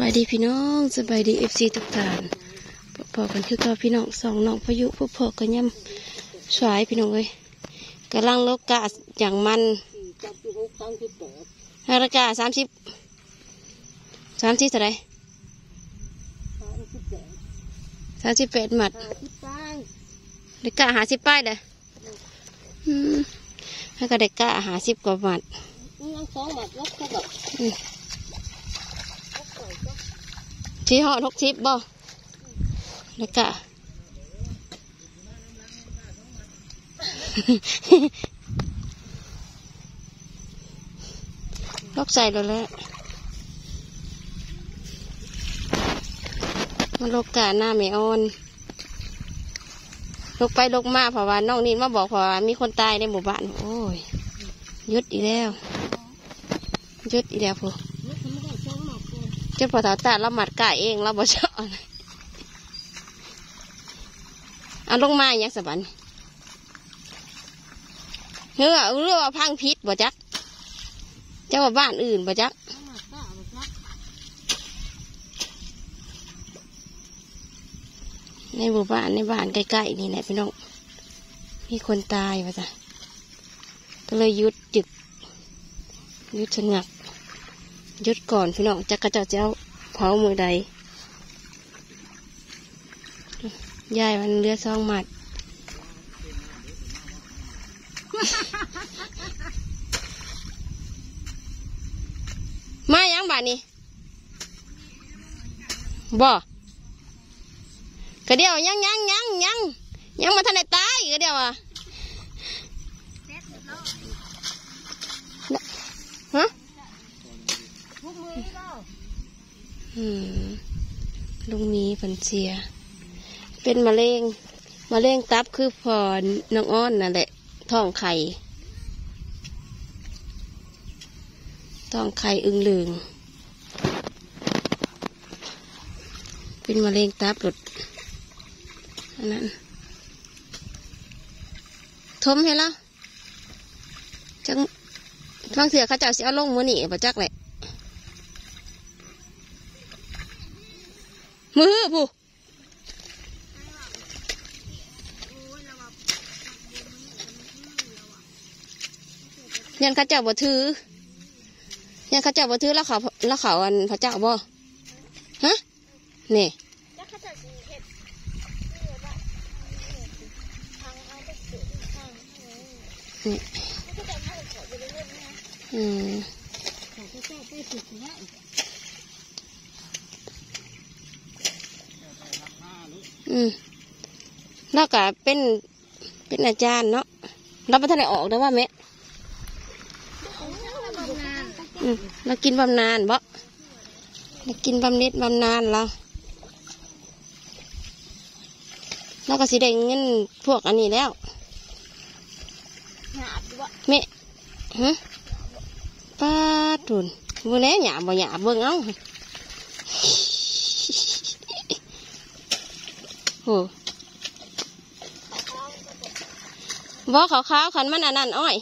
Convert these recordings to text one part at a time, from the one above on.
บายดีพี่น้องสบายดีเอฟซีทุกท่านพอกันคือกับพี่น้องสองน้องพายุผู้พอกันย่ำสายพี่น้องเลยกำลังลกาอย่างมันจับที่หกครั้งที่แปดนากาสามสิบสามสิบเท่าไรครั้งที่แปดสามสิบแปดหมัดหาที่ป้ายนาฬิกาหาสิบป้ายเลยอืมแล้ก็นาฬิกาหาสิบกว่าหมัดนี่ยังสองหมัดลบแค่แบบ ที่หอดหกสิบบ่นาฬิกาลอกใส่เลยแหล้วมันลกกาหน้าไม่อ่อนลกไปลกมาเพราะว่าน้องนินมาบอกเพราะว่ามีคนตายในหมู่บ้าน โอ้ยยุดอีกแล้วยุดอีกแล้วพูนี่ำไม่ได้สองหมัด เจนพอตาตาเราหมัดกายเองเราบ่ชอบเอาลงมาอย่างสบันเฮ้อเรื่องว่าพังพิษบ่จัก เจ้าว่าบ้านอื่นบ่จักในหมู่บ้านในบ้านใกล้ๆนี่แหละพี่น้อง มีคนตายว่าจ้ะก็เลยยุดจึก ยุดชะงักห ยุดก่อนพี่น้องจักกระเจ้าเจ้าเผามือใดยายมันเลือซองหมัดมายังบ้านนี้บ่กระเดียวยังยังยังยังยังมาทันได้ตายกระเดียวอะฮะ ทุกมือก็อืมลุงหมีผันเสีย เป็นมะเร็งมะเร็งตับคือพอน้องอ้อนนั่นแหละท้องไข่ท้องไข่อึงลืงเป็นมะเร็งตับหลุดอันนั้นทมให้แล้วจังบางเถื่อเขาเจะเอาลงมือหนีประจักแหละ มือผู้ยันข้าเจ้าบ่ถือยันข้าเจ้าบ่ถือแล้วเขาแล้วเขาอันพระเจ้าบ่ฮะนี่แล้วเขาจะสีเห็ดทางเอไปสืบทาง นี่ ก็จะให้ขอไปเรื่อยๆนะ อืม ข อไปแก้ไปสืบได้อืมแล้วก็เป็นเป็นอาจารย์เนาะเราไม่ทันได้ออกนะว่าแม่โอ้ยบำนาญอืมเรากินบำนาญบ่เรากินบำเหน็จบำนาญเราเราก็สิได้เงินพวกอันนี้แล้วหยาบด้วยแม่ฮะป้าตุนบ่แน่หยาบ่หยาเบิ่งเอา โอ้บ่ขาวๆขันมันอันนั้นอ้อย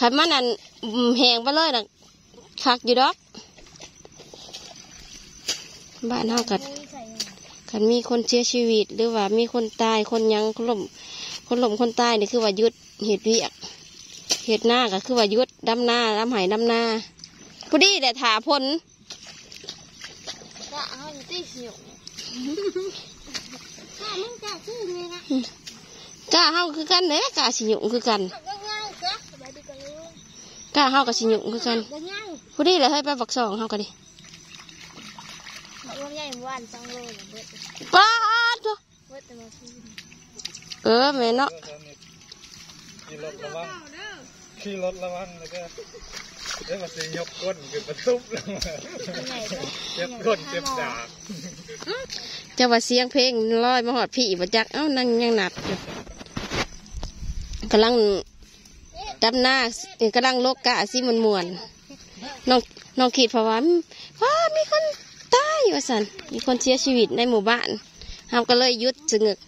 ขันมันอันแหงไปเลยน่ะคักอยู่ดอก บ้านเฮากัดใส่คันมีคนเสียชีวิต หรือว่ามีคนตายคนยังคนล้มคนล้มคนตายนี่คือว่ายุดเหตุเวียกเห็ดหน้าก็คือว่ายุดดำหน้าดำไหดำหน้าพอดีแต่ถาพลก็เอาอยู่ที่สิว กล้าเฮาคือกันเด้กล้าสิหยุ่งคือกันก็ง่ายก็สบายดีกันเลยกล้าเฮากับสิหยุ่งคือกันก็ง่ายพอดีเลยให้ไปบักซองเฮากันดิรวมใหญ่วันจังเลยเบิดป้าดตัวเบิดแต่มาซื้อเออแม่เนาะขี่รถระวังขี่รถระวังแล้วก็ เดี๋ยวมาสิยกก้นขึ้นมาทุบลงมาใหญ่ก็เจ็บก้นเจ็บดาบจะว่าเสียงเพลงลอยมาหอดพี่บ่จักเอ้านั่งยังหนับอยู่กำลังดำหน้ากำลังโลกกะสิมันมวนน้องน้องขีดเพราะว่าว้ามีคนตายว่าสันมีคนเสียชีวิตในหมู่บ้านเฮาก็เลยยุดสงึก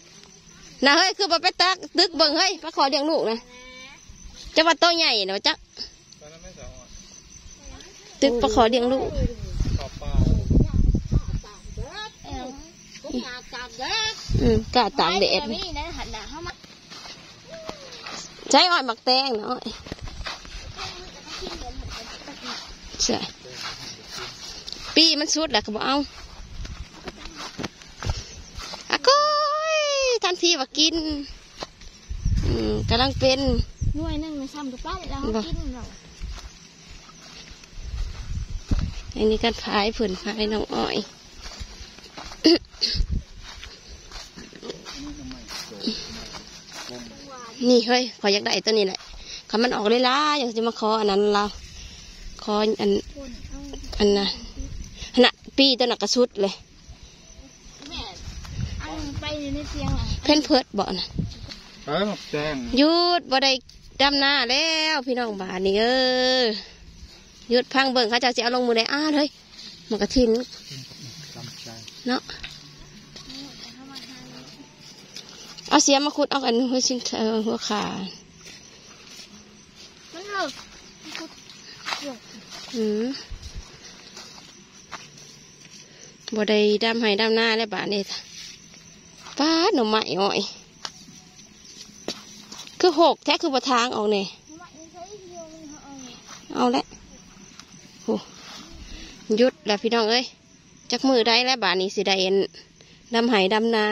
นะเฮ้ยคือบ่ไปตักตึกเบิ่งเฮ้ยมาขอเลี้ยงลูกนะจะว่าโตใหญ่นะจัก ตึกประขอเลี้ยงลูกอืมกะตากแดดใช้อ้อยหมักแตงเนาะใช่ปีมันสุดแหละก็บอเอาอะก้อยทันทีว่ากิน อืมกำลังเป็นหน่วยนึงมันซ้ำกับป้าเรากินเรา อันนี้กันพายผืนพายน้องอ้อยนี่เฮ้ยขออยากได้ตัวนี้แหละเขามันออกเลยล่ะอยากจะมาขออันนั้นเราขออันคนเอาอันน่ะขณะปีตัวหนักกระสุดเลยแม่เอาไปในเตียงอะเพ่นเพิดบ่นะเอ้ยหมกแจ้งหยุดบ่ได้ดำหน้าแล้วพี่น้องบาทนี่เออห ยุดพังเบิ่งเขาเจะสิเอาลงมือได้อ้าเลยมันกระทินจำใจเนาะเอาเสียมาขุดเอากันหัวชิ้นเออหัวขามันเลิกอืมบ่ได้ดำให้ดำหน้าแล้วบาทนี่ป้าดหน่อไม้อ้อย คือหกแท้คือประทางออกเนี่ยมันใช้เดียวมันเอาเอาละโหห ยุดแล้วพี่น้องเอ้ยจักมือได้แล้วบาทนี้สิได้เอ็นดำไหดำนา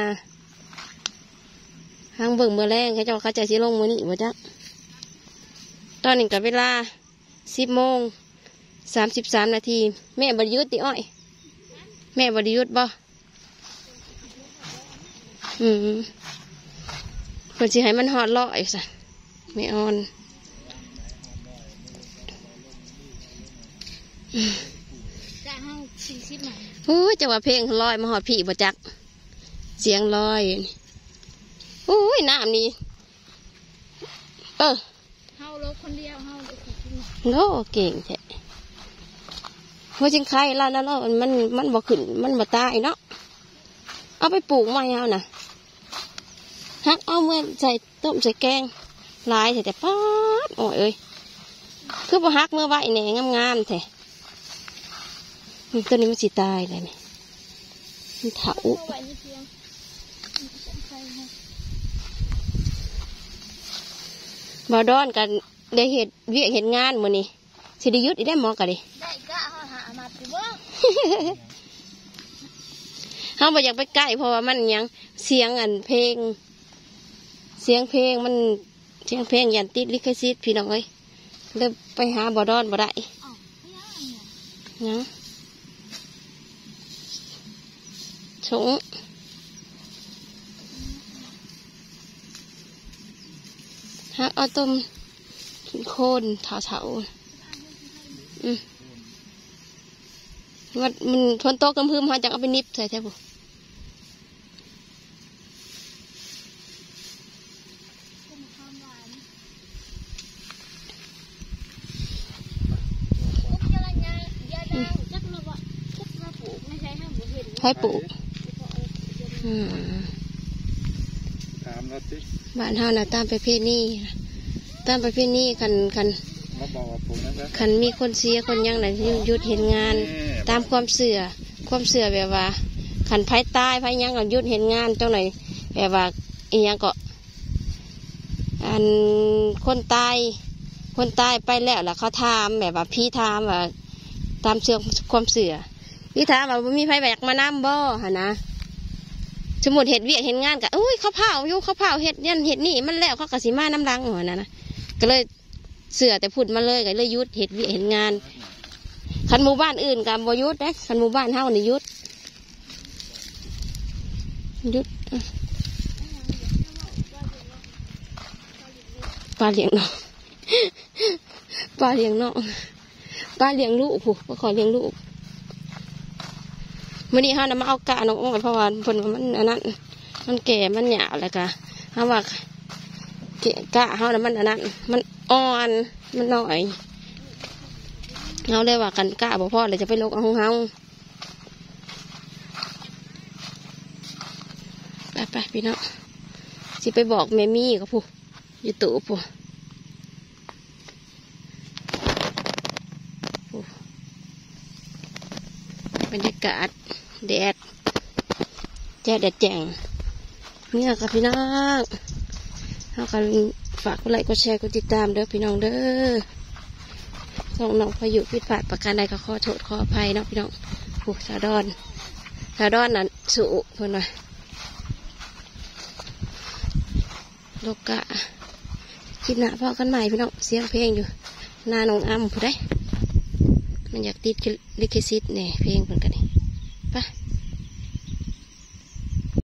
ห้างเบิ่งเมื่อแรงเขาเจะเขาใจะสิลงมือนี่บ่จักตอนนี้กับเวลาสิบโมงสามสิบสามนาที แม่บริยุทธ์ติอ้อย แม่บริยุทธ์บ่อืมเพิ่นสิให้มันหอดเลาะอยู่ซะไม่ออน จะให้สี่สิบหน่อยโอ้ยจังหวะเพลงลอยมาหอดพี่บ่จัก เสียงลอยนี่โอ้ยน้ำนี่เออเฮาลบคนเดียวเฮาลบคนเดียวโลเก่งแท้หัวจิงไข่แล้วนะเนาะมันมันบ่ขึ้นมันบ่ตายเนาะเอาไปปลูกใหม่เอานะฮักเอาเมื่อใส่ต้มใส่แกงหลายแต่แต่ป๊าดโอ้ยเอ้ยคือบ่ฮักเมื่อไหวแหน่งามๆแท้ ตัวนี้มันสิตายเลยนี่มันเถาเอาไว้ในเตียงใครให้บาดอนกันได้เห็ดเวียกเห็ดงานมื้อนี้สิได้หยุดอีได้หมอกันดิได้ก็เฮาหามาติบ่เฮาบ่อยากไปใกล้เพราะว่ามันหยังเสียงอันเพลง เสียงเพลงมันเสียงเพลงยันติดลิขสิทธิ์พี่น้องเอ้ยเลยไปหาบาดอนบ่ได้อ้าวไม่ยัง เนี่ยหยังชงฮักเอาต้มกินโคนเถาเถาๆอืมมันมันทนโตกำพืมหาจังเอาไปนิบใส่แทบบุเป็นความหวานปุ๊บจะละยายาดาวจัก มาบ่จักมาปลูกไม่ใช่ห้ามบ่เห็นใช้ปลูกอืมถามแล้วสิบ้านเฮาน่ะตามประเพณีนะตามประเพณีคันคันมาบอกว่าปลูกนะจ๊ะคันมีคนเสียคนหยังไหนหยุดเห็นงาน ตามความเสื่อความเสื่อแบบว่าขันไผ่ตายไผ่หยังก็หยุดเห็นงานเจ้าไหนแบบว่าอีหยังก็อันคนตายคนตายไปแล้วล่ะเขาถามแบบว่าพี่ถามว่าตามเสื่อความเสื่อพี่ถามว่าบ่มีไผแบกมานำบ่หะนะ สมมติเห็ดเวียกเห็นงานกะอุ้ยเขาเผาอยู่เขาเผาเห็ดยันเห็ดนี่มันแล้วเขากะสิมาน้ำรังหัวนะนะก็เลยเสือแต่พูดมาเลยก็เลยยุดเห็ดเวียกเห็นงานคันหมู่บ้านอื่นกับบยุทธนะคันหมู่บ้านเฮานี่ยุดยุดปลาเลี้ยงน้องปลาเลี้ยงน้องปลาเลี้ยงลูกผู้ปลาขอเลี้ยงลูก มื่อนี้เฮานำมาเอากะน้องอ้อยเพราะว่าเพิ่นมันอันนั้นมันแก่มันหยาบแล้วก็เฮาว่าเกะกะเฮานะมันอันนั้นมันอ่อนมันหน้อยเอาเลยว่ากันกล้าบ่พ่อเลยจะไปลกเอาของเฮาไปไปพี่น้องสิไปบอกแม่มี่กับผู้อยู่ตู่ผู้ บรรยากาศแดดแจ๊ดแดดแจ่งเนี่ยกับพี่น้องเอากันฝากกดไลค์กดแชร์กดติดตามเด้อพี่น้องเด้อน้องน้องพายุพิดพลาดประการใดก็ขอโทษขออภัยเนาะพี่น้องโอ้สาดอนสาดอนนั่นสุเพื่อนว่าโลกะคลิปหน้าพ่อกันใหม่พี่น้องเสียงเพลงอยู่หน้าน้องอ้ำผู้ใด มันอยากติดลิขสิทธิ์เนี่ยเพลงเพิ่นกันนี่